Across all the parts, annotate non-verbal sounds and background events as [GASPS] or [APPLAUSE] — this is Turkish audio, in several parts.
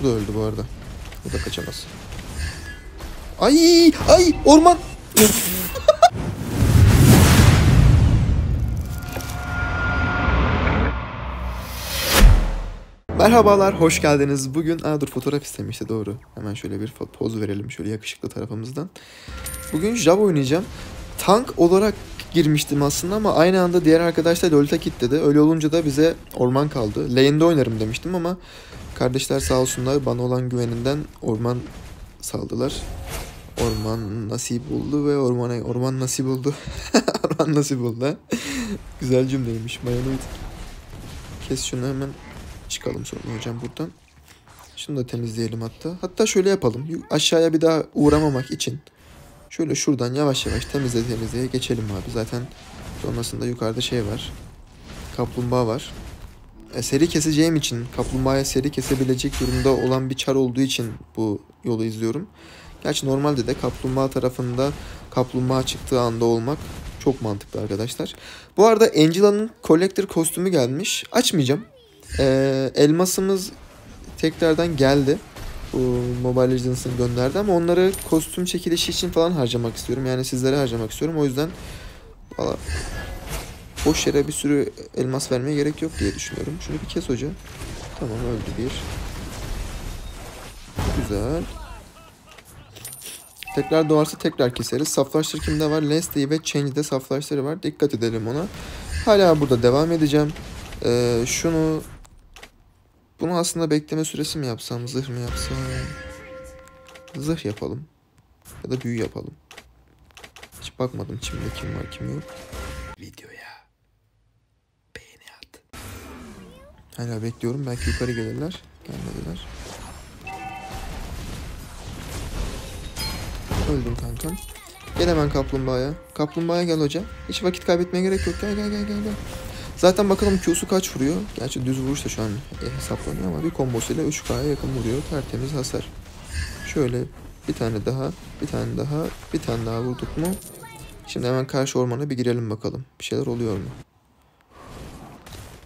Bu da öldü bu arada. Bu da kaçamaz. Ay ay orman. [LAUGHS] Merhabalar, hoş geldiniz. Bugün, aa dur fotoğraf istemişti doğru. Hemen şöyle bir poz verelim şöyle yakışıklı tarafımızdan. Bugün Jav oynayacağım. Tank olarak girmiştim aslında ama aynı anda diğer arkadaşlar Lolita kitledi. Öyle olunca da bize orman kaldı. Lane'de oynarım demiştim ama kardeşler sağ olsunlar bana olan güveninden orman saldılar. Orman nasip oldu ve ormana orman nasip oldu. [LAUGHS] orman nasip oldu. Güzel cümleymiş. Mayanoid. Kes şunu hemen çıkalım sonra hocam buradan. Şunu da temizleyelim hatta. Hatta şöyle yapalım. Aşağıya bir daha uğramamak için şöyle şuradan yavaş yavaş temizle temizleye geçelim abi. Zaten sonrasında yukarıda şey var. Kaplumbağa var. Seri keseceğim için kaplumbağaya seri kesebilecek durumda olan bir çar olduğu için bu yolu izliyorum. Gerçi normalde de kaplumbağa tarafında kaplumbağa çıktığı anda olmak çok mantıklı arkadaşlar. Bu arada Angela'nın Collector kostümü gelmiş. Açmayacağım. Ee, elmasımız tekrardan geldi. Bu Mobile Legends'ın gönderdi ama onları kostüm çekilişi için falan harcamak istiyorum. Yani sizlere harcamak istiyorum. O yüzden valla boş yere bir sürü elmas vermeye gerek yok diye düşünüyorum. Şunu bir kes hoca. Tamam öldü bir. Güzel. Tekrar doğarsa tekrar keseriz. Saflaştır kimde var? Leslie ve Change'de saflaştırı var. Dikkat edelim ona. Hala burada devam edeceğim. Ee, şunu bunu aslında bekleme süresi mi yapsam, zırh mı yapsam? Zırh yapalım. Ya da büyü yapalım. Hiç bakmadım içimde kim var kim yok. Videoya Hala bekliyorum. Belki yukarı gelirler. Gelmediler. Öldüm kankam. Gel hemen kaplumbağaya. Kaplumbağaya gel hoca. Hiç vakit kaybetmeye gerek yok. Gel gel gel gel. gel. Zaten bakalım Q'su kaç vuruyor. Gerçi düz vuruş da şu an e, hesaplanıyor ama bir kombosuyla 3K'ya yakın vuruyor. Tertemiz hasar. Şöyle bir tane daha, bir tane daha, bir tane daha vurduk mu? Şimdi hemen karşı ormana bir girelim bakalım. Bir şeyler oluyor mu?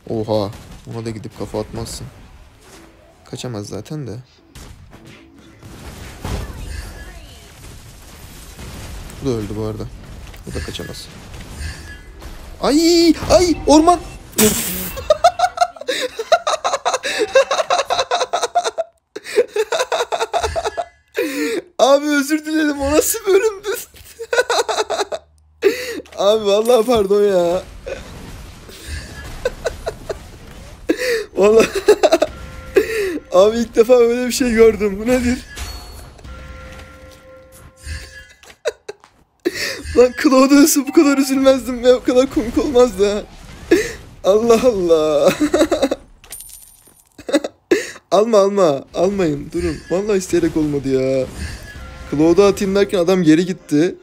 Oha. Ona da gidip kafa atmazsın. Kaçamaz zaten de. Bu da öldü bu arada. Bu da kaçamaz. Ay ay orman. Abi özür dilerim o nasıl bölümdü? [LAUGHS] Abi vallahi pardon ya. Vallahi [LAUGHS] Abi ilk defa böyle bir şey gördüm. Bu nedir? [LAUGHS] Lan Claudius'u bu kadar üzülmezdim ve bu kadar komik olmazdı ha. [LAUGHS] Allah Allah. alma alma. Almayın. Durun. Vallahi isteyerek olmadı ya. Claude'a atayım derken adam geri gitti.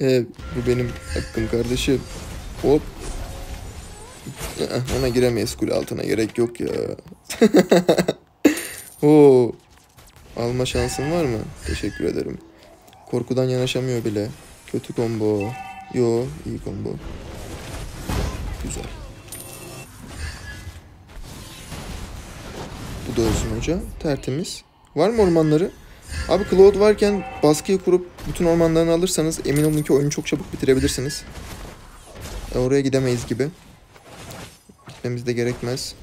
e, bu benim hakkım kardeşim. Hop. Ona giremeyiz kule altına gerek yok ya. [LAUGHS] Oo. Alma şansın var mı? Teşekkür ederim. Korkudan yanaşamıyor bile. Kötü combo. Yo, iyi combo. Güzel. Bu da olsun hoca. Tertemiz. Var mı ormanları? Abi Cloud varken baskıyı kurup bütün ormanlarını alırsanız emin olun ki oyunu çok çabuk bitirebilirsiniz. E, oraya gidemeyiz gibi. Gitmemiz de gerekmez.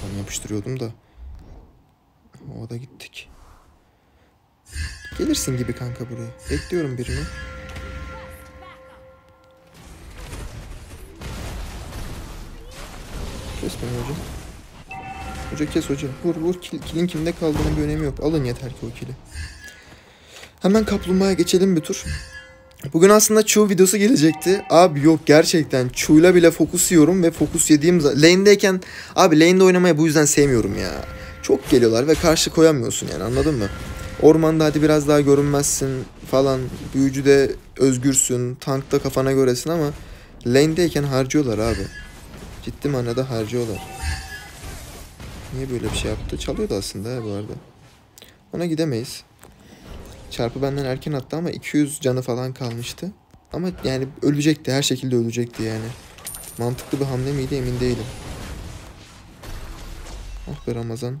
Tam yapıştırıyordum da. Havada gittik. Gelirsin gibi kanka buraya. Bekliyorum birini. Kes beni hoca. Hoca kes hoca. Vur vur. Kil, kilin kimde kaldığının bir önemi yok. Alın yeter ki o kili. Hemen kaplumbağaya geçelim bir tur. Bugün aslında Chu videosu gelecekti. Abi yok gerçekten Chu'yla bile fokus yiyorum ve fokus yediğim zaman... Lane'deyken abi lane'de oynamayı bu yüzden sevmiyorum ya. Çok geliyorlar ve karşı koyamıyorsun yani anladın mı? Ormanda hadi biraz daha görünmezsin falan. Büyücüde özgürsün. Tankta kafana göresin ama lane'deyken harcıyorlar abi. Ciddi manada harcıyorlar. Niye böyle bir şey yaptı? Çalıyordu aslında ha bu arada. Ona gidemeyiz. Çarpı benden erken attı ama 200 canı falan kalmıştı. Ama yani ölecekti. Her şekilde ölecekti yani. Mantıklı bir hamle miydi emin değilim. Ah be Ramazan.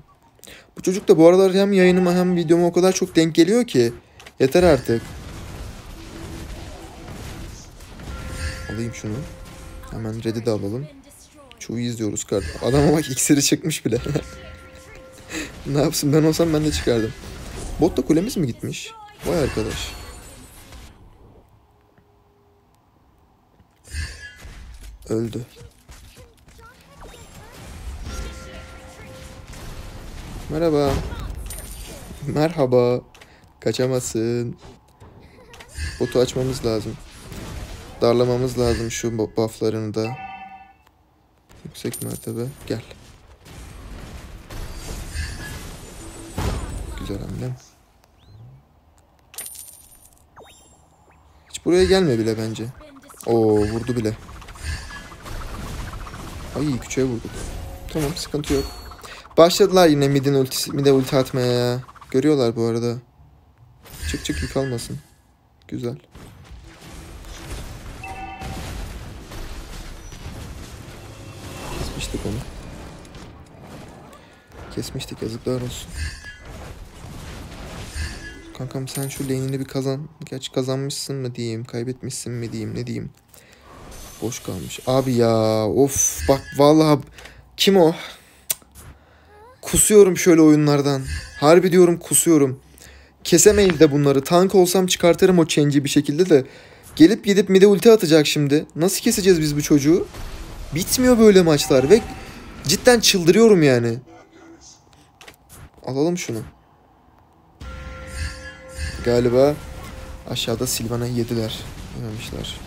Bu çocuk da bu aralar hem yayınıma hem videoma o kadar çok denk geliyor ki. Yeter artık. Alayım şunu. Hemen red'i de alalım. Çoğu izliyoruz kart. Adama bak iksiri çıkmış bile. [LAUGHS] ne yapsın ben olsam ben de çıkardım. Botta kulemiz mi gitmiş? Vay arkadaş. Öldü. Merhaba. Merhaba. Kaçamazsın. Botu açmamız lazım. Darlamamız lazım şu bu- bufflarını da. Yüksek mertebe. Gel. Güzel hamlem. Buraya gelme bile bence. Oo vurdu bile. Ay küçüğe vurdu. Tamam sıkıntı yok. Başladılar yine midin ultisi, mide ulti atmaya ya. Görüyorlar bu arada. Çık çık yük almasın. Güzel. Kesmiştik onu. Kesmiştik yazıklar olsun. Kankam sen şu lane'ini bir kazan. Gerçi kazanmışsın mı diyeyim, kaybetmişsin mi diyeyim, ne diyeyim. Boş kalmış. Abi ya of bak vallahi kim o? Kusuyorum şöyle oyunlardan. Harbi diyorum kusuyorum. Kesemeyiz de bunları. Tank olsam çıkartırım o change'i bir şekilde de. Gelip gidip mide ulti atacak şimdi. Nasıl keseceğiz biz bu çocuğu? Bitmiyor böyle maçlar ve cidden çıldırıyorum yani. Alalım şunu. Galiba aşağıda Silvana'yı yediler. Yememişler.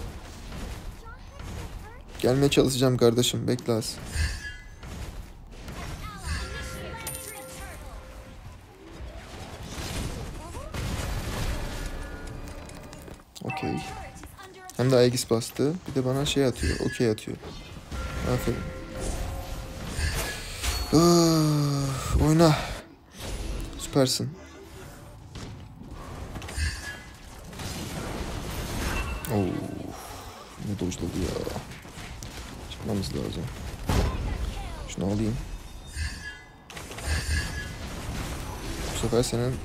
Gelmeye çalışacağım kardeşim. Bekle az. Okey. Hem de Aegis bastı. Bir de bana şey atıyor. Okey atıyor. Aferin. Ah, oyna. Süpersin. Oo. Ne dojladı ya. Çıkmamız lazım. Şunu alayım. Bu sefer senin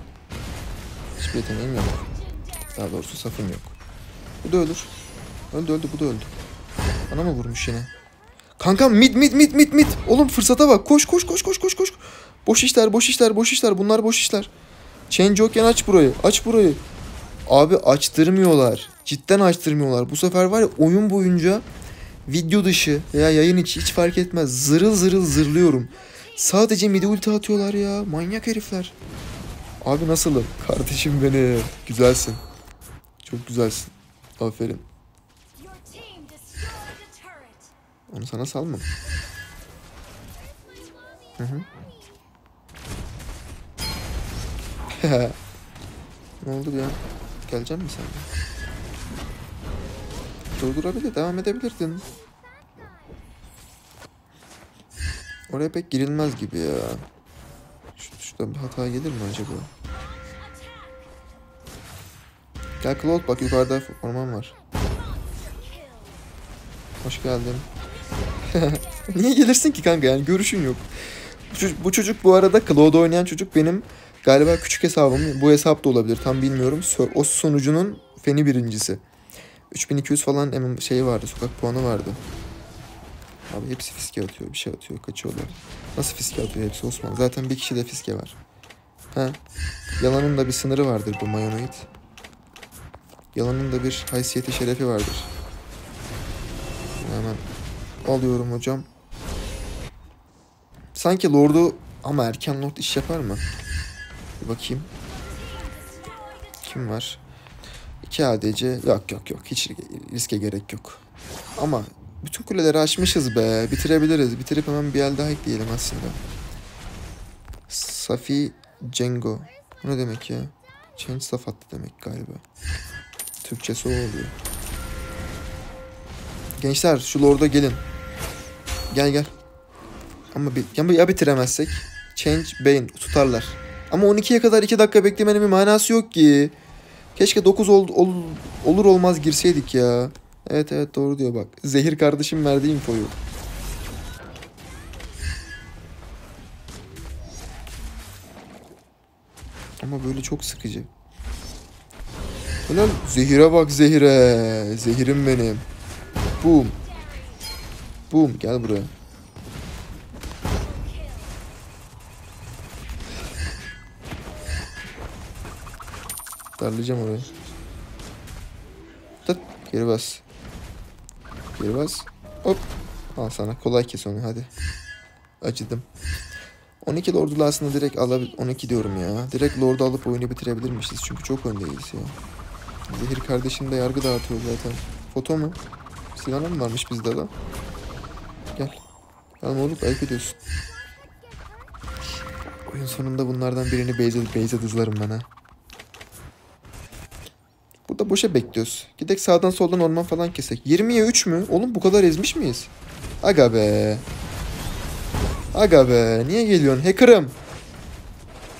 hiçbir yeteneğin yok. Daha doğrusu safın yok. Bu da ölür. Öldü öldü bu da öldü. Bana mı vurmuş yine? Kankam mid mid mid mid mid. Oğlum fırsata bak. Koş koş koş koş koş koş. Boş işler boş işler boş işler. Bunlar boş işler. Change yokken aç burayı. Aç burayı. Abi açtırmıyorlar. Cidden açtırmıyorlar. Bu sefer var ya oyun boyunca video dışı veya yayın içi hiç fark etmez. Zırıl zırıl zırlıyorum. Sadece midi ulti atıyorlar ya. Manyak herifler. Abi nasılım? Kardeşim benim. Güzelsin. Çok güzelsin. Aferin. Onu sana salmam. Hı hı. [LAUGHS] ne oldu ya? Gelecek misin sen? Durdurabilir, devam edebilirdin. Oraya pek girilmez gibi ya. Şu, şurada bir hata gelir mi acaba? Gel Claude bak yukarıda orman var. Hoş geldin. [LAUGHS] Niye gelirsin ki kanka yani görüşün yok. Bu çocuk, bu çocuk bu arada Claude oynayan çocuk benim galiba küçük hesabım. Bu hesap da olabilir tam bilmiyorum. O sonucunun feni birincisi. 3200 falan şeyi vardı sokak puanı vardı. Abi hepsi fiske atıyor bir şey atıyor kaçıyorlar. Nasıl fiske atıyor hepsi Osman? Zaten bir kişi de fiske var. Ha. Yalanın da bir sınırı vardır bu mayonoid. Yalanın da bir haysiyeti şerefi vardır. Hemen alıyorum hocam. Sanki Lord'u ama erken Lord iş yapar mı? Bakayım. Kim var? 2 ADC. Yok yok yok. Hiç riske gerek yok. Ama bütün kuleleri açmışız be. Bitirebiliriz. Bitirip hemen bir el daha ekleyelim aslında. Safi Cengo. Bu ne demek ya? Change saf attı demek galiba. Türkçesi o oluyor. Gençler şu Lord'a gelin. Gel gel. Ama bir, ya, ya bitiremezsek? Change Bane tutarlar. Ama 12'ye kadar 2 dakika beklemenin bir manası yok ki. Keşke 9 ol, ol- olur olmaz girseydik ya. Evet evet doğru diyor bak. Zehir kardeşim verdi infoyu. Ama böyle çok sıkıcı. Helal. Zehire bak zehire. Zehirim benim. Boom. Boom. Gel buraya. Darlayacağım orayı. Tıt. Geri bas. Geri bas. Hop. Al sana. Kolay kes onu hadi. Acıdım. 12 Lord'u aslında direkt alabil... 12 diyorum ya. Direkt Lord'u alıp oyunu bitirebilirmişiz. Çünkü çok öndeyiz ya. Zehir kardeşim de yargı dağıtıyor zaten. Foto mu? Silahı mı varmış bizde de? Gel. Gel oğlum ayıp ediyorsun. Oyun sonunda bunlardan birini base'e base'e dızlarım ben ha. Burada boşa bekliyoruz. Gidek sağdan soldan orman falan kesek. 20'ye 3 mü? Oğlum bu kadar ezmiş miyiz? Aga be. Aga be. Niye geliyorsun? Hacker'ım.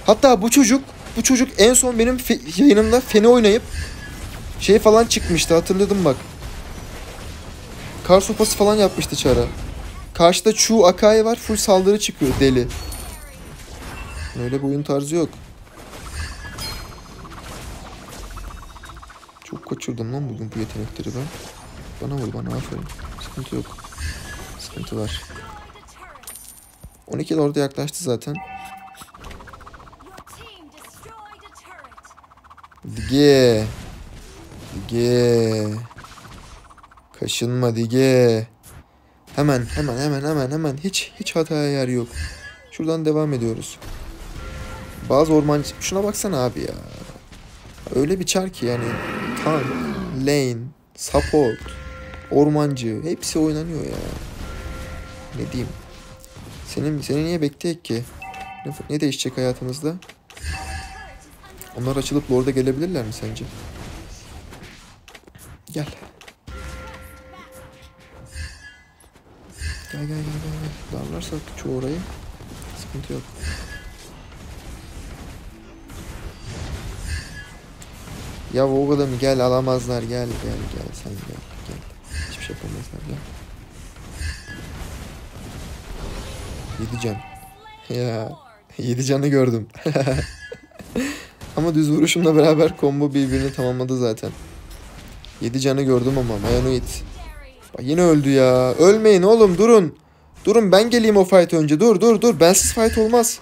Hatta bu çocuk bu çocuk en son benim fe- yayınımda feni oynayıp şey falan çıkmıştı hatırladım bak. Kar sopası falan yapmıştı çara. Karşıda Chu Akai var full saldırı çıkıyor deli. Öyle bir oyun tarzı yok. Kaçırdım lan bugün bu yetenekleri ben. Bana vur bana aferin. Sıkıntı yok. Sıkıntı var. 12 orada yaklaştı zaten. Dige. Dige. Kaşınma Dige. Hemen hemen hemen hemen hemen hiç hiç hataya yer yok. Şuradan devam ediyoruz. Bazı ormancı şuna baksana abi ya. Öyle bir çar ki yani tank, lane, support, ormancı hepsi oynanıyor ya. Ne diyeyim? Senin seni niye bekleyek ki? Ne, ne değişecek hayatımızda? Onlar açılıp Lord'a gelebilirler mi sence? Gel. Gel gel gel gel. Darlarsak çoğu orayı. Sıkıntı yok. Ya oğlum gel alamazlar gel gel gel sen gel gel. Hiçbir şey yapamazlar gel. Yedi can. [LAUGHS] Ya yedi canı gördüm. [LAUGHS] Ama düz vuruşumla beraber combo birbirini tamamladı zaten. 7 canı gördüm ama Mayanoid. Bak yine öldü ya. Ölmeyin oğlum durun. Durun ben geleyim o fight önce. Dur dur dur. Bensiz fight olmaz.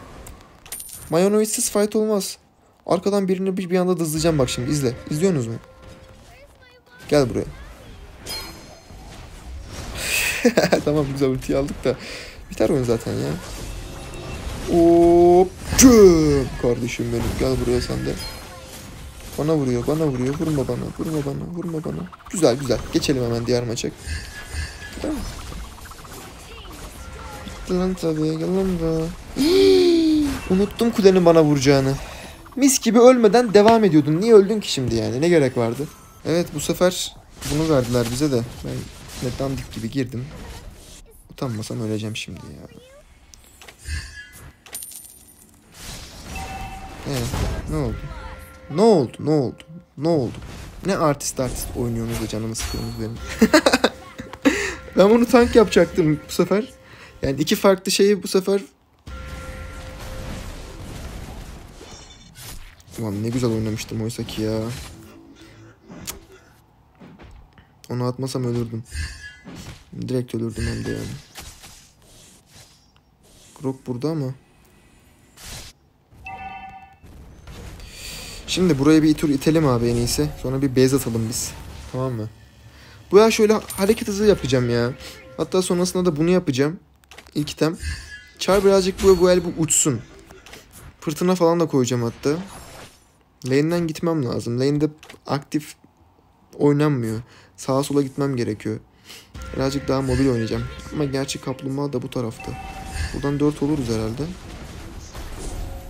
Mayanoidsiz fight olmaz. Arkadan birini bir, bir anda dızlayacağım bak şimdi. izle. İzliyorsunuz mu? Gel buraya. [LAUGHS] tamam güzel ultiyi aldık da. Biter oyun zaten ya. Hop. Kardeşim benim gel buraya sen de. Bana vuruyor, bana vuruyor. Vurma bana, vurma bana, vurma bana. Güzel güzel. Geçelim hemen diğer maça. Bitti lan tabii. Gel lan be. [GASPS] Unuttum kulenin bana vuracağını. Mis gibi ölmeden devam ediyordun. Niye öldün ki şimdi yani? Ne gerek vardı? Evet bu sefer bunu verdiler bize de. Ben ne dandik gibi girdim. Utanmasam öleceğim şimdi ya. Ee, ne oldu? Ne oldu? Ne oldu? Ne oldu? Ne artist artist oynuyorsunuz da canımı sıkıyorsunuz benim. [LAUGHS] ben bunu tank yapacaktım bu sefer. Yani iki farklı şeyi bu sefer... Ulan ne güzel oynamıştım oysa ki ya. Onu atmasam ölürdüm. Direkt ölürdüm hem de yani. Grok burada ama. Şimdi buraya bir tur itelim abi en iyisi. Sonra bir base atalım biz. Tamam mı? Bu ya şöyle hareket hızı yapacağım ya. Hatta sonrasında da bunu yapacağım. İlk item. Çar birazcık bu, bu el bu uçsun. Fırtına falan da koyacağım hatta. Lane'den gitmem lazım. Lane'de aktif oynanmıyor. Sağa sola gitmem gerekiyor. Birazcık daha mobil oynayacağım. Ama gerçi kaplumbağa da bu tarafta. Buradan 4 oluruz herhalde.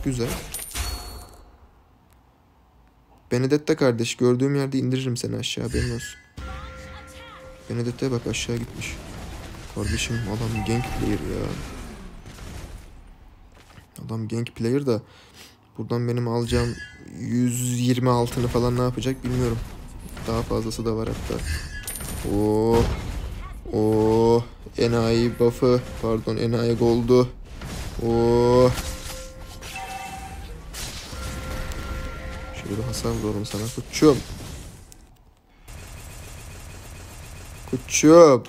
Güzel. Benedetta kardeş gördüğüm yerde indiririm seni aşağı haberin olsun. Benedetta'ya bak aşağı gitmiş. Kardeşim adam gank player ya. Adam gank player da Buradan benim alacağım 120 altını falan ne yapacak bilmiyorum. Daha fazlası da var hatta. Oo. Oo. Enayi buff'ı. Pardon enayi gold'u. Oo. Şöyle bir hasar vuralım sana koçum. Koçum.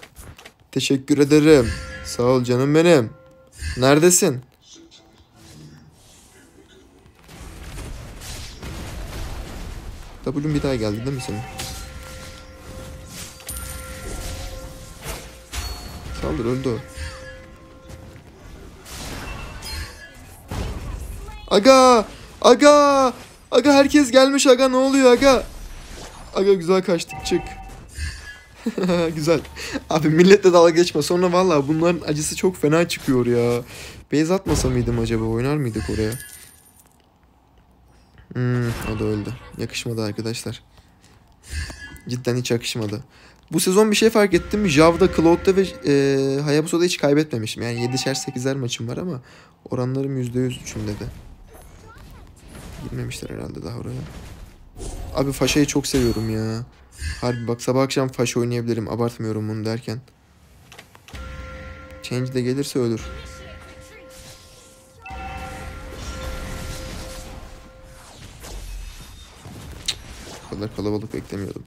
Teşekkür ederim. Sağ ol canım benim. Neredesin? W'un bir daha geldi değil mi senin? Saldır öldü. Aga! Aga! Aga herkes gelmiş aga ne oluyor aga? Aga güzel kaçtık çık. [LAUGHS] güzel. Abi milletle dalga geçme. Sonra valla bunların acısı çok fena çıkıyor ya. Beyz atmasa mıydım acaba? Oynar mıydık oraya? Hmm, o da öldü. Yakışmadı arkadaşlar. Cidden hiç yakışmadı. Bu sezon bir şey fark ettim. Jav'da, Cloud'da ve e, Hayabusa'da hiç kaybetmemişim. Yani 7'şer 8'er maçım var ama oranlarım %100 üçünde de. Girmemişler herhalde daha oraya. Abi Faşa'yı çok seviyorum ya. Harbi bak sabah akşam Faşa oynayabilirim. Abartmıyorum bunu derken. Change de gelirse ölür. Kadar kalabalık beklemiyordum.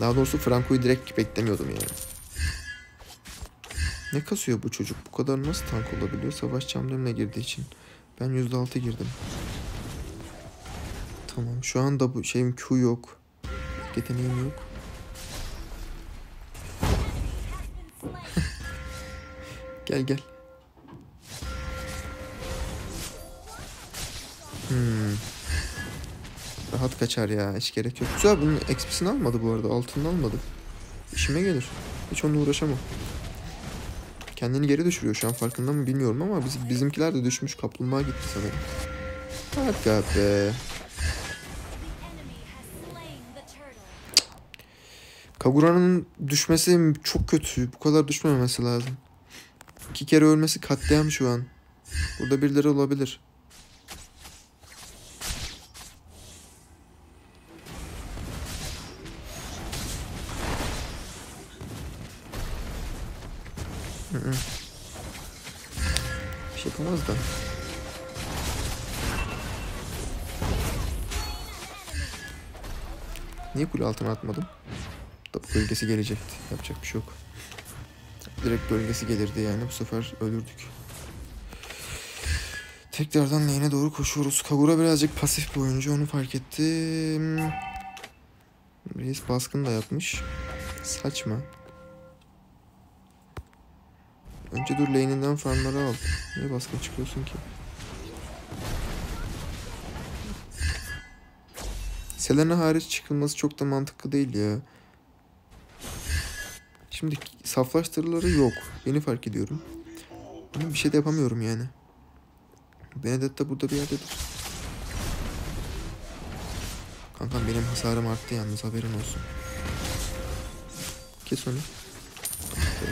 Daha doğrusu Franco'yu direkt beklemiyordum yani. Ne kasıyor bu çocuk? Bu kadar nasıl tank olabiliyor? Savaş camlarına girdiği için. Ben %6 girdim. Tamam şu anda bu şeyim Q yok. Yeteneğim yok. [LAUGHS] gel gel. Hmm. Rahat kaçar ya hiç gerek yok. Güzel bunun XP'sini almadı bu arada. Altını almadı. İşime gelir. Hiç onunla uğraşamam. Kendini geri düşürüyor şu an farkında mı bilmiyorum ama biz, bizimkiler de düşmüş. Kaplumbağa gitti sanırım. Aga be. Kagura'nın düşmesi çok kötü. Bu kadar düşmemesi lazım. İki kere ölmesi katliam şu an. Burada birileri olabilir. Kule altına atmadım? Bölgesi gelecekti. Yapacak bir şey yok. Direkt bölgesi gelirdi yani. Bu sefer ölürdük. Tekrardan lane'e doğru koşuyoruz. Kagura birazcık pasif bir oyuncu. Onu fark ettim. Reis baskın da yapmış. Saçma. Önce dur lane'inden farmları al. Niye baskın çıkıyorsun ki? Selena hariç çıkılması çok da mantıklı değil ya. Şimdi saflaştırıları yok. Yeni fark ediyorum. Ama bir şey de yapamıyorum yani. Benedetta burada bir yerdedir. Kankam benim hasarım arttı yalnız haberin olsun. Kes onu.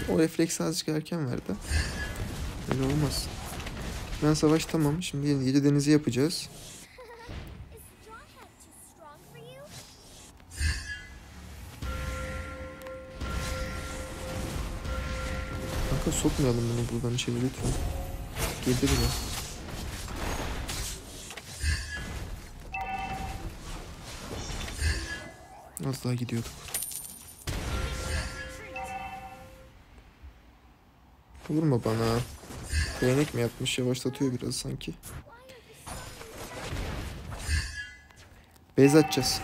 O refleks azıcık erken verdi. Öyle olmaz. Ben savaş tamam. Şimdi gece denizi yapacağız. Sokmayalım bunu buradan içeri lütfen. Girdi bile. Az daha gidiyorduk. Vurma bana. Değnek mi yapmış? Yavaşlatıyor biraz sanki. Base atacağız.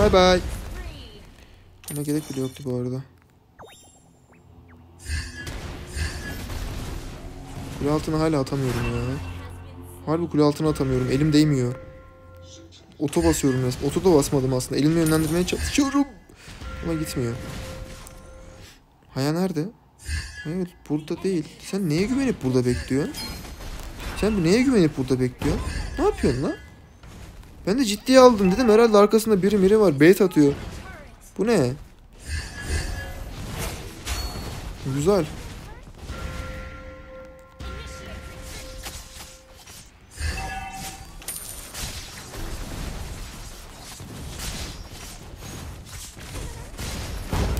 Bay bay. Buna gerek bile yoktu bu arada. Kule altına hala atamıyorum ya. Harbi kule altına atamıyorum. Elim değmiyor. Oto basıyorum resmen. Oto da basmadım aslında. Elimle yönlendirmeye çalışıyorum. Ama gitmiyor. Haya nerede? Evet burada değil. Sen neye güvenip burada bekliyorsun? Sen neye güvenip burada bekliyorsun? Ne yapıyorsun lan? Ben de ciddiye aldım dedim herhalde arkasında biri miri var bait atıyor. Bu ne? Güzel.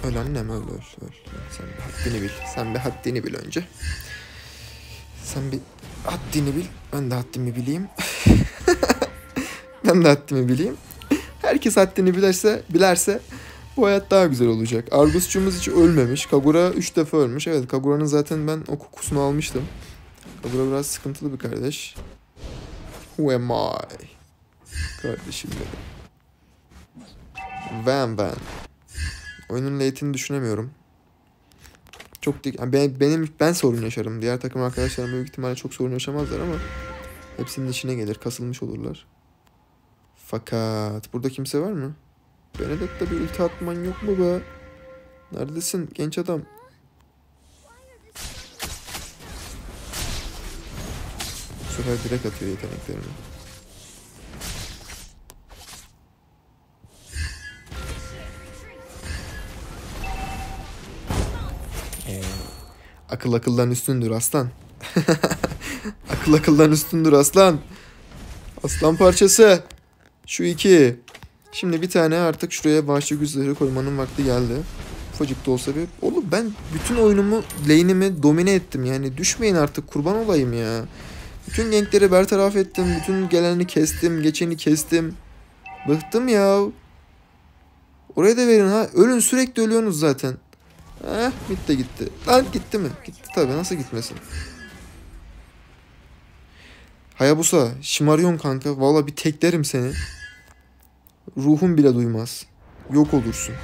Öl annem öl öl öl. Sen bir haddini bil. Sen bir haddini bil önce. Sen bir haddini bil. Ben de haddimi bileyim. [LAUGHS] ben de haddimi bileyim. Herkes haddini bilerse, bilerse bu hayat daha güzel olacak. Argusçumuz hiç ölmemiş. Kagura 3 defa ölmüş. Evet Kagura'nın zaten ben o kokusunu almıştım. Kagura biraz sıkıntılı bir kardeş. Who am I? Kardeşim benim. Van Van. Oyunun late'ini düşünemiyorum. Çok dik yani ben, benim ben sorun yaşarım. Diğer takım arkadaşlarım büyük ihtimalle çok sorun yaşamazlar ama hepsinin işine gelir, kasılmış olurlar. Fakat burada kimse var mı? Benedetta bir ulti atman yok mu be? Neredesin genç adam? Bu sefer direkt atıyor yeteneklerini. Ee, akıl akıldan üstündür aslan. [LAUGHS] akıl akıldan üstündür aslan. Aslan parçası. Şu iki. Şimdi bir tane artık şuraya bağışçı güçleri koymanın vakti geldi. Ufacık da olsa bir. Oğlum ben bütün oyunumu, lane'imi domine ettim. Yani düşmeyin artık kurban olayım ya. Bütün gankleri bertaraf ettim. Bütün geleni kestim. Geçeni kestim. Bıktım ya. Oraya da verin ha. Ölün sürekli ölüyorsunuz zaten. Heh de gitti. Lan gitti mi? Gitti tabii nasıl gitmesin. Hayabusa şımarıyorsun kanka. Valla bir teklerim seni. Ruhun bile duymaz. Yok olursun.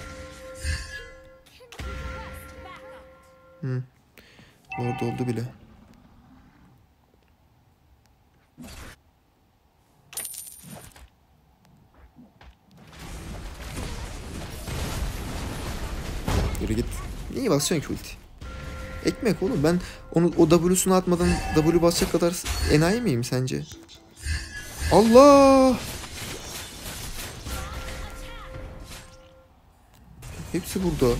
Hı. Orada oldu bile. Yürü git. Niye basıyorsun ki ulti? Ekmek oğlum ben onu o W'sunu atmadan W basacak kadar enayi miyim sence? Allah! Hepsi burada.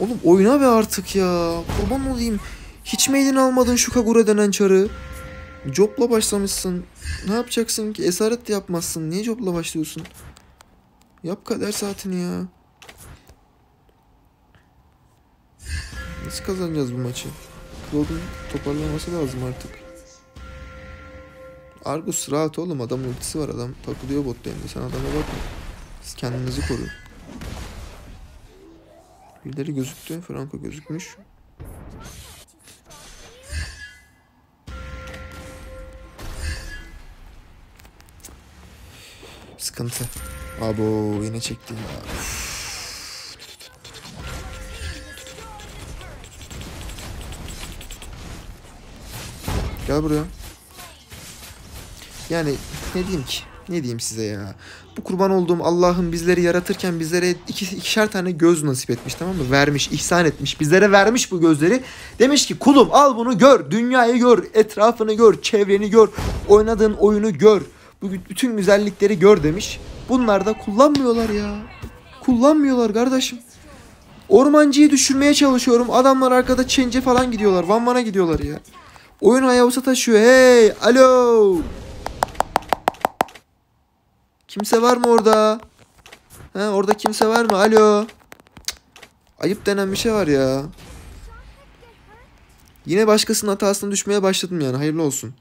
Oğlum oyna be artık ya. Kurban olayım. Hiç elini almadın şu Kagura denen çarı? Job'la başlamışsın. Ne yapacaksın ki? Esaret de yapmazsın. Niye Job'la başlıyorsun? Yap kader saatini ya. Nasıl kazanacağız bu maçı? Claude'un toparlanması lazım artık. Argus rahat oğlum adam ultisi var adam takılıyor bot lane'de sen adama bakma. Siz kendinizi koruyun. Birileri gözüktü. Franco gözükmüş. Sıkıntı. Abo yine çekti. Gel buraya. Yani ne diyeyim ki? Ne diyeyim size ya? Bu kurban olduğum Allah'ın bizleri yaratırken bizlere iki, ikişer tane göz nasip etmiş tamam mı? Vermiş, ihsan etmiş. Bizlere vermiş bu gözleri. Demiş ki kulum al bunu gör. Dünyayı gör. Etrafını gör. Çevreni gör. Oynadığın oyunu gör. Bu bütün güzellikleri gör demiş. Bunlar da kullanmıyorlar ya. Kullanmıyorlar kardeşim. Ormancıyı düşürmeye çalışıyorum. Adamlar arkada çence falan gidiyorlar. Van Van'a gidiyorlar ya. Oyun Hayabusa taşıyor. Hey, alo. Kimse var mı orada? Ha, orada kimse var mı? Alo. Ayıp denen bir şey var ya. Yine başkasının hatasına düşmeye başladım yani. Hayırlı olsun.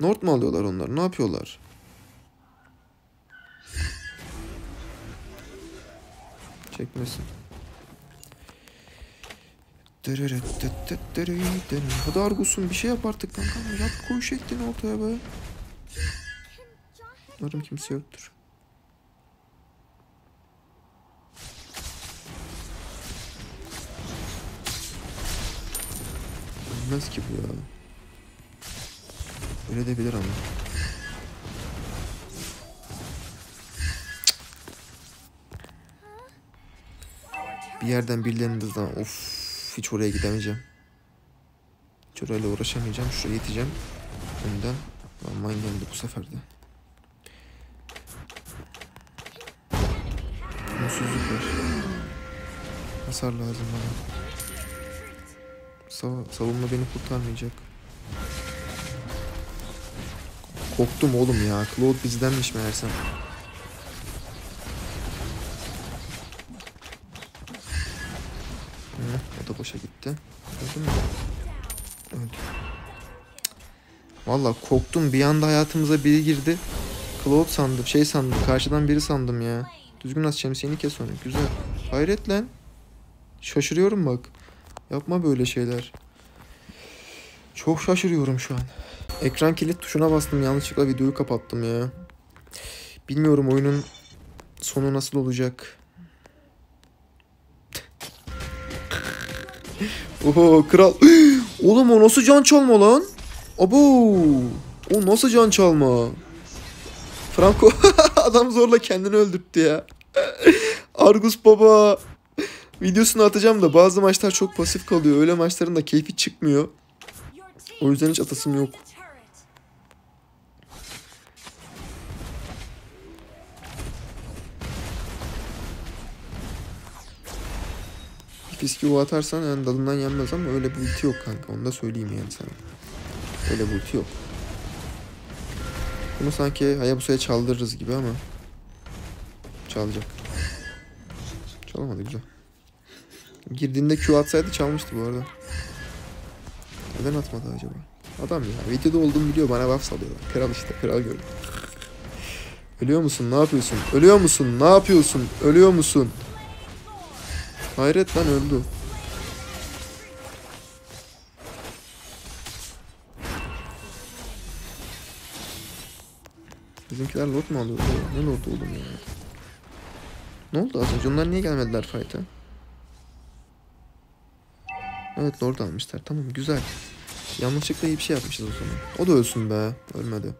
Nord mu alıyorlar onlar? Ne yapıyorlar? Çekmesin. Hadi Argus'un bir şey yap artık kanka. Yap koy şeklini ortaya be. Umarım kimse yoktur. Olmaz ki bu ya. Öyle de bilir ama. Bir yerden birilerinin daha of hiç oraya gidemeyeceğim. Hiç orayla uğraşamayacağım. Şuraya yeteceğim. Önden. Aman geldi bu sefer de. Umutsuzluk var. Hasar lazım bana. Sa- savunma beni kurtarmayacak. Korktum oğlum ya. Claude bizdenmiş meğersem. da boşa gitti. Öldü mü? Öldü. Valla korktum. Bir anda hayatımıza biri girdi. Cloud sandım. Şey sandım. Karşıdan biri sandım ya. Düzgün at şemsiyeni kes onu. Güzel. Hayret lan. Şaşırıyorum bak. Yapma böyle şeyler. Çok şaşırıyorum şu an. Ekran kilit tuşuna bastım. Yanlışlıkla videoyu kapattım ya. Bilmiyorum oyunun sonu nasıl olacak. [LAUGHS] Oho kral. [GASPS] Oğlum o nasıl can çalma lan? Abo. O nasıl can çalma? Franco [LAUGHS] [LAUGHS] adam zorla kendini öldürttü ya. [LAUGHS] Argus baba. Videosunu atacağım da bazı maçlar çok pasif kalıyor. Öyle maçların da keyfi çıkmıyor. O yüzden hiç atasım yok. fiski o atarsan yani dalından yenmez ama öyle bir ulti yok kanka. Onu da söyleyeyim yani sana. Öyle bir ulti yok. Bunu sanki Hayabusa'ya çaldırırız gibi ama. Çalacak. Çalamadı güzel. Girdiğinde Q atsaydı çalmıştı bu arada. Neden atmadı acaba? Adam ya videoda olduğumu biliyor bana laf salıyorlar. Kral işte kral gördüm. Ölüyor musun? Ne yapıyorsun? Ölüyor musun? Ne yapıyorsun? Ölüyor musun? Hayret lan öldü. Bizimkiler lot mu alıyordu? Ne lot oğlum ya? Ne oldu az önce? Onlar niye gelmediler fight'a? Evet lord almışlar. Tamam güzel. Yanlışlıkla iyi bir şey yapmışız o zaman. O da ölsün be. Ölmedi.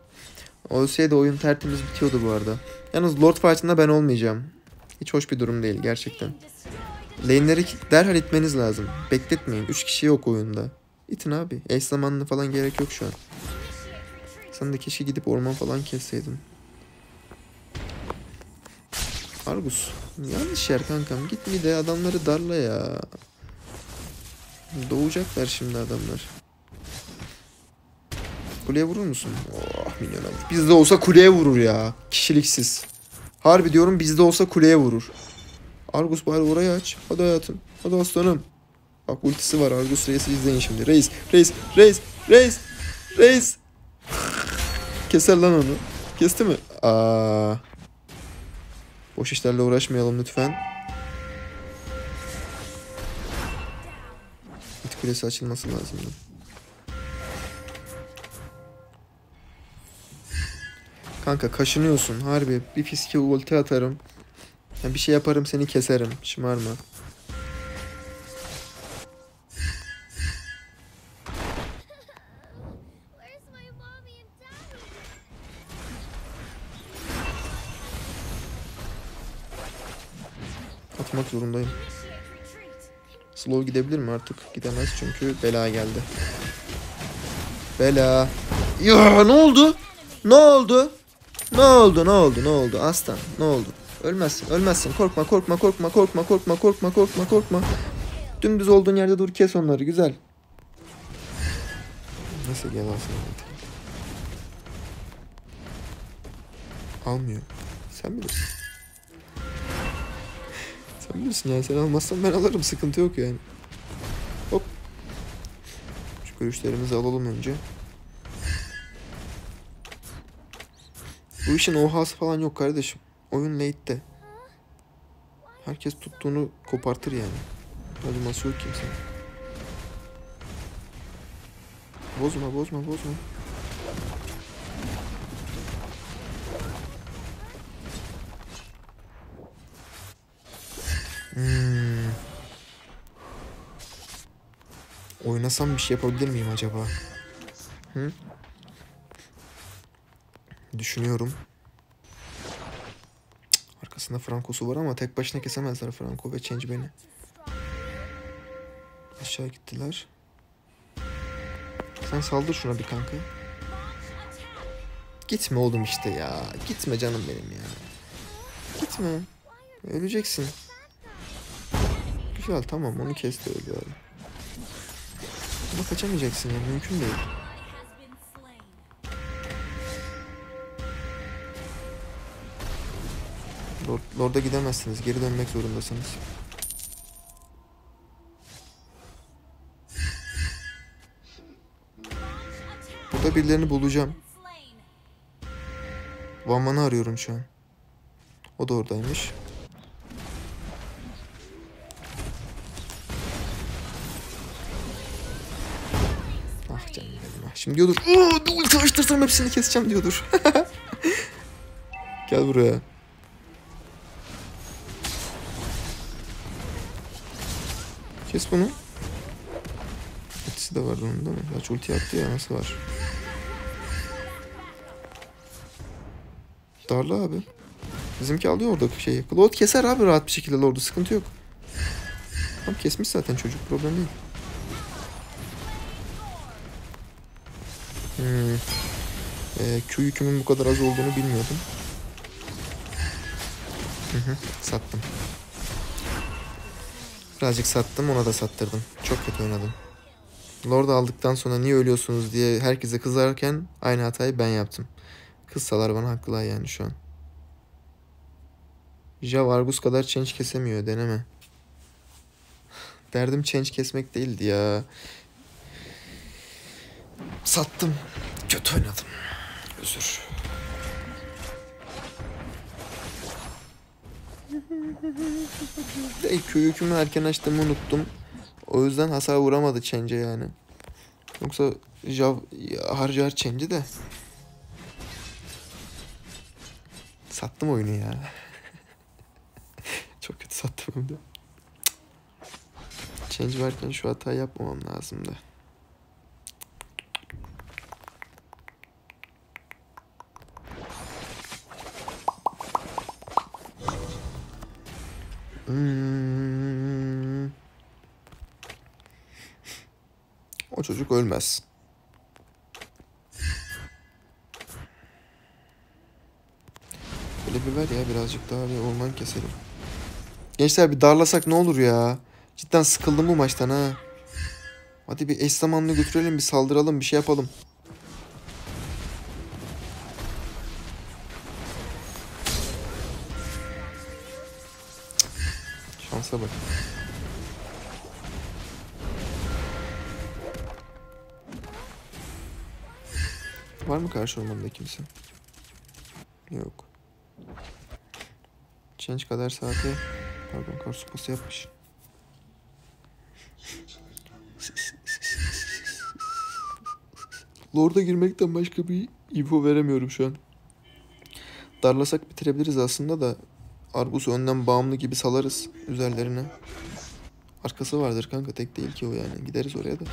Ölseydi oyun tertemiz bitiyordu bu arada. Yalnız lord fight'ında ben olmayacağım. Hiç hoş bir durum değil gerçekten. Lane'leri derhal itmeniz lazım. Bekletmeyin. 3 kişi yok oyunda. İtin abi. Eş zamanlı falan gerek yok şu an. Sen de keşke gidip orman falan kesseydin. Argus. Yanlış yer kankam. Git bir de adamları darla ya. Doğacaklar şimdi adamlar. Kuleye vurur musun? Oh milyon alır. Bizde olsa kuleye vurur ya. Kişiliksiz. Harbi diyorum bizde olsa kuleye vurur. Argus bari orayı aç. Hadi hayatım. Hadi aslanım. Bak ultisi var. Argus Reis'i izleyin şimdi. Reis, Reis, Reis, Reis, Reis. Keser lan onu. Kesti mi? Aa. Boş işlerle uğraşmayalım lütfen. Bit kulesi açılması lazım. Kanka kaşınıyorsun harbi. Bir fiske ulti atarım. Ya bir şey yaparım seni keserim. Şımarma. Atmak zorundayım. Slow gidebilir mi artık? Gidemez çünkü bela geldi. Bela. Ya ne oldu? Ne oldu? Ne oldu? Ne oldu? Ne oldu? Aslan. Ne oldu? Ölmezsin. Ölmezsin. Korkma, korkma, korkma, korkma, korkma, korkma, korkma, korkma. Dümdüz olduğun yerde dur kes onları. Güzel. Nasıl gel alsın? Almıyor. Sen bilirsin. Sen bilirsin yani sen almazsan ben alırım sıkıntı yok yani. Hop. Şu görüşlerimizi alalım önce. Bu işin ohası falan yok kardeşim. Oyun late'te. Herkes tuttuğunu kopartır yani. Acıması yok kimsenin. Bozma bozma bozma. Hmm. Oynasam bir şey yapabilir miyim acaba? Hı? Düşünüyorum. Cık, Arkasında Franco'su var ama tek başına kesemezler Franco ve Change beni. Aşağı gittiler. Sen saldır şuna bir kanka. Gitme oğlum işte ya. Gitme canım benim ya. Gitme. Öleceksin. Güzel tamam onu kes de öldü abi. Ama kaçamayacaksın ya mümkün değil. Lord, Lord'a gidemezsiniz geri dönmek zorundasınız. Burada birilerini bulacağım. Vanman'ı arıyorum şu an. O da oradaymış. Şimdi diyordur. "Aa, bir ulti açtırsam hepsini keseceğim diyordur. [LAUGHS] Gel buraya. Kes bunu. Ultisi de var onun değil mi? Gerçi ulti attı ya nasıl var? Darla abi. Bizimki alıyor orada şeyi. Claude keser abi rahat bir şekilde Lord'u. Sıkıntı yok. Tam kesmiş zaten çocuk. Problem değil. Hmm. Ee, Q bu kadar az olduğunu bilmiyordum. Hı hı, sattım. Birazcık sattım ona da sattırdım. Çok kötü oynadım. Lord'u aldıktan sonra niye ölüyorsunuz diye herkese kızarken aynı hatayı ben yaptım. Kızsalar bana haklılar yani şu an. Jav Argus kadar change kesemiyor deneme. Derdim change kesmek değildi ya. Sattım. Kötü oynadım. Özür. De köy hükümü erken açtığımı unuttum. O yüzden hasar vuramadı change'e yani. Yoksa Jav harcar change'i de. Sattım oyunu ya. [LAUGHS] Çok kötü sattım hem de. Change varken şu hatayı yapmamam lazımdı. O çocuk ölmez. Böyle bir ver ya birazcık daha bir orman keselim. Gençler bir darlasak ne olur ya. Cidden sıkıldım bu maçtan ha. Hadi bir eş zamanlı götürelim bir saldıralım bir şey yapalım. Şansa bak. Var mı karşı ormanda kimse? Yok. Change kadar saate pardon kar supası yapmış. Lord'a girmekten başka bir info veremiyorum şu an. Darlasak bitirebiliriz aslında da Argus'u önden bağımlı gibi salarız üzerlerine. Arkası vardır kanka tek değil ki o yani. Gideriz oraya da.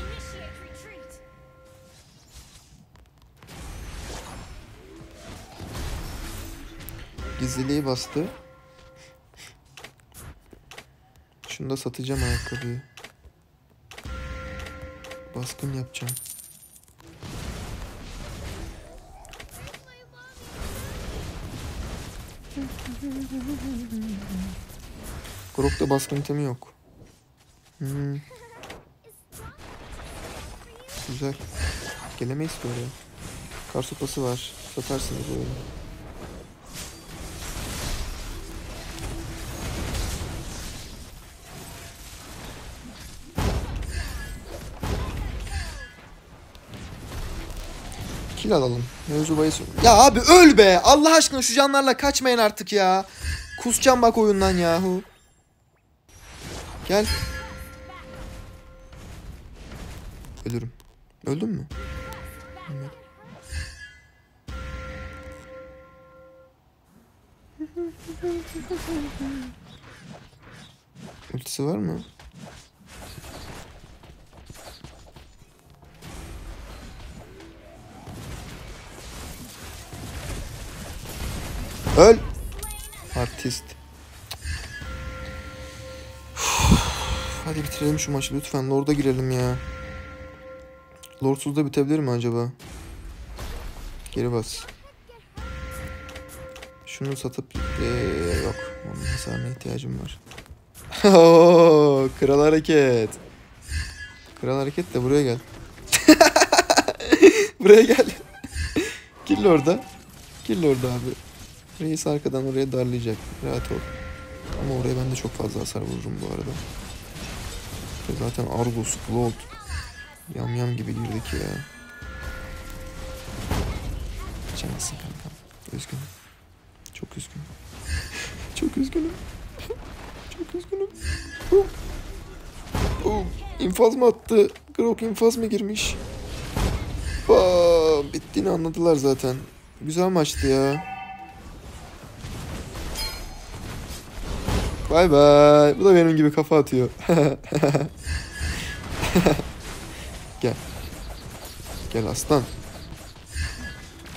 Gizliliği bastı. Şunu da satacağım ayakkabıyı. Baskın yapacağım. Grok'ta baskın itemi yok. Hmm. Güzel. Gelemeyiz ki oraya. Kar sopası var. Satarsınız oyunu. Kill alalım. Mevzu bahis. Ya abi öl be. Allah aşkına şu canlarla kaçmayın artık ya. Kusacağım bak oyundan yahu. Gel. Ölürüm. Öldün mü? Ölmedim. Ultisi var mı? Öl. Artist. Hadi bitirelim şu maçı lütfen. Lord'a girelim ya. Lordsuz da bitebilir mi acaba? Geri bas. Şunu satıp ee, yok. Onun hasarına ihtiyacım var. [LAUGHS] Kral hareket. Kral hareket de buraya gel. [LAUGHS] buraya gel. [LAUGHS] Kill orada. Kill orada abi. Reis arkadan oraya darlayacak. Rahat ol. Ama oraya ben de çok fazla hasar vururum bu arada. Ve Zaten Argus, Claude. Yam yam gibi girdik ya. Helalsin kankam. Üzgünüm. Çok üzgünüm. [LAUGHS] Çok üzgünüm. [LAUGHS] Çok üzgünüm. Oh. Oh. İnfaz mı attı? Grok infaz mı girmiş? Aa, bittiğini anladılar zaten. Güzel maçtı ya. Bay bay. Bu da benim gibi kafa atıyor. [LAUGHS] gel. Gel aslan.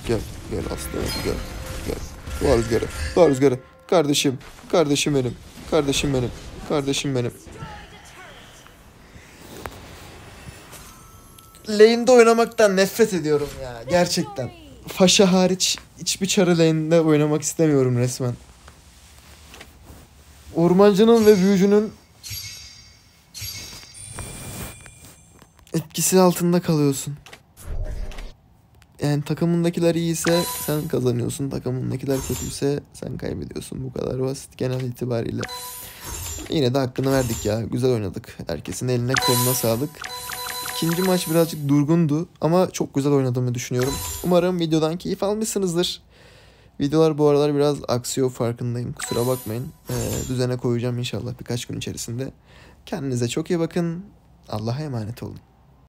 Gel. Gel aslan. Gel. Gel. Var rüzgarı. Var rüzgarı. Kardeşim. Kardeşim benim. Kardeşim benim. Kardeşim benim. Lane'de oynamaktan nefret ediyorum ya. Gerçekten. Faşa hariç hiçbir çarı lane'de oynamak istemiyorum resmen. Ormancının ve büyücünün etkisi altında kalıyorsun. Yani takımındakiler iyiyse sen kazanıyorsun. Takımındakiler kötüyse sen kaybediyorsun. Bu kadar basit genel itibariyle. Yine de hakkını verdik ya. Güzel oynadık. Herkesin eline koluna sağlık. İkinci maç birazcık durgundu ama çok güzel oynadığımı düşünüyorum. Umarım videodan keyif almışsınızdır. Videolar bu aralar biraz aksiyon farkındayım. Kusura bakmayın. Ee, düzene koyacağım inşallah birkaç gün içerisinde. Kendinize çok iyi bakın. Allah'a emanet olun.